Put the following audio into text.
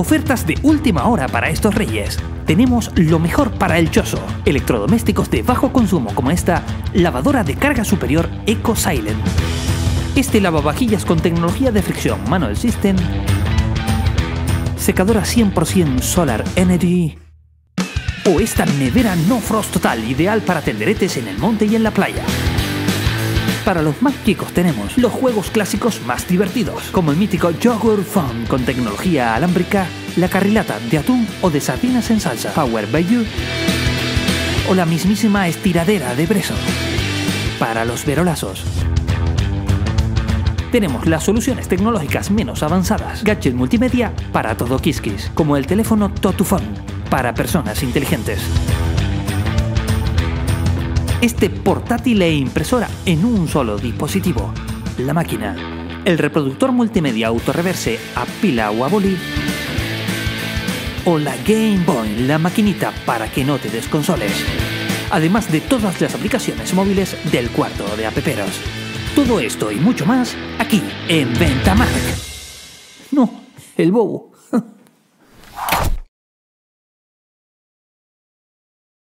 Ofertas de última hora para estos reyes. Tenemos lo mejor para el choso. Electrodomésticos de bajo consumo como esta lavadora de carga superior Eco Silent. Este lavavajillas con tecnología de fricción Manual System. Secadora 100% Solar Energy. O esta nevera no frost total, ideal para tenderetes en el monte y en la playa. Para los más chicos tenemos los juegos clásicos más divertidos, como el mítico Yogurt Fun con tecnología alámbrica, la carrilata de atún o de sardinas en salsa, Power by You, o la mismísima estiradera de Breso. Para los verolazos. Tenemos las soluciones tecnológicas menos avanzadas, gadget multimedia para todo Kiskis, como el teléfono Totufone, para personas inteligentes este portátil e impresora en un solo dispositivo, la máquina, el reproductor multimedia autorreverse a pila o a boli, o la Game Boy, la maquinita para que no te desconsoles, además de todas las aplicaciones móviles del cuarto de apeperos. Todo esto y mucho más aquí en Ventamark. No, el bobo.